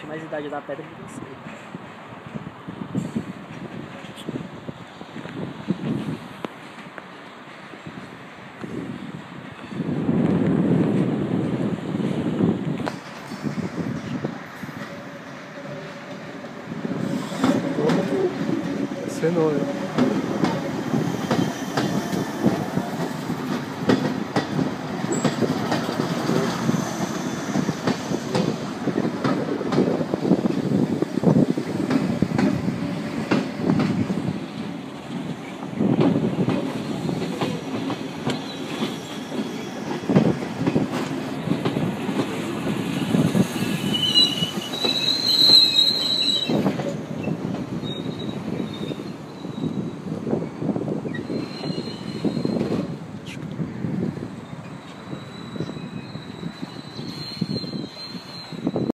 tinha mais idade da pedra que você. Cenoura.